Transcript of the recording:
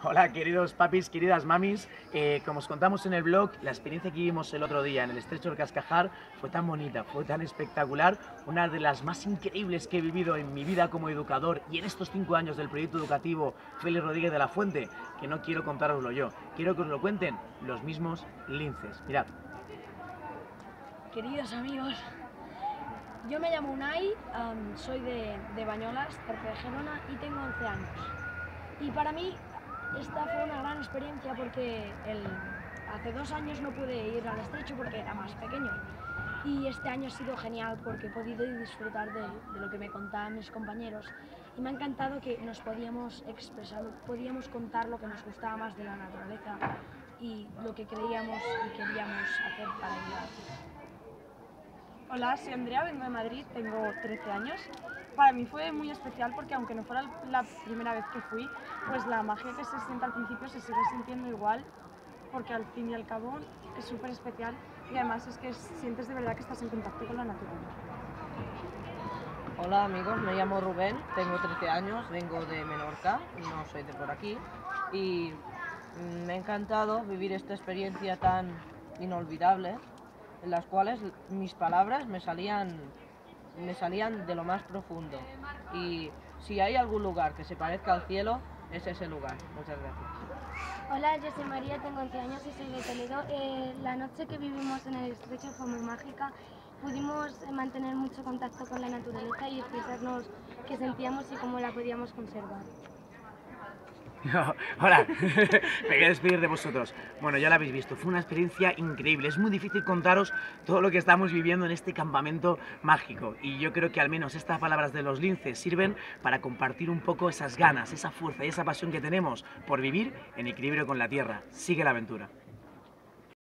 Hola queridos papis, queridas mamis, eh, como os contamos en el blog, la experiencia que vivimos el otro día en el estrecho del Cascajar fue tan bonita, fue tan espectacular, una de las más increíbles que he vivido en mi vida como educador y en estos cinco años del proyecto educativo Félix Rodríguez de la Fuente, que no quiero contároslo yo, quiero que os lo cuenten los mismos linces. Mirad. Queridos amigos, yo me llamo Unai, soy de, de Bañolas, cerca de Gerona, y tengo 11 años. Y para mí esta fue una gran experiencia porque el, hace dos años no pude ir al estrecho porque era más pequeño. Y este año ha sido genial porque he podido disfrutar de, de lo que me contaban mis compañeros. Y me ha encantado que nos podíamos expresar, podíamos contar lo que nos gustaba más de la naturaleza y lo que creíamos y queríamos hacer para ayudar. Hola, soy Andrea, vengo de Madrid, tengo 13 años. Para mí fue muy especial porque aunque no fuera la primera vez que fui, pues la magia que se siente al principio se sigue sintiendo igual porque al fin y al cabo es súper especial y además es que sientes de verdad que estás en contacto con la naturaleza. Hola amigos, me llamo Rubén, tengo 13 años, vengo de Menorca, no soy de por aquí y me ha encantado vivir esta experiencia tan inolvidable en las cuales mis palabras me salían, me salían de lo más profundo. Y si hay algún lugar que se parezca al cielo, es ese lugar. Muchas gracias. Hola, yo soy María, tengo 11 años y soy de Toledo. Eh, la noche que vivimos en el estrecho fue muy mágica. Pudimos mantener mucho contacto con la naturaleza y expresarnos qué sentíamos y cómo la podíamos conservar. Hola, me voy a despedir de vosotros. Bueno, ya lo habéis visto, fue una experiencia increíble. Es muy difícil contaros todo lo que estamos viviendo en este campamento mágico. Y yo creo que al menos estas palabras de los linces sirven para compartir un poco esas ganas, esa fuerza y esa pasión que tenemos por vivir en equilibrio con la tierra. Sigue la aventura.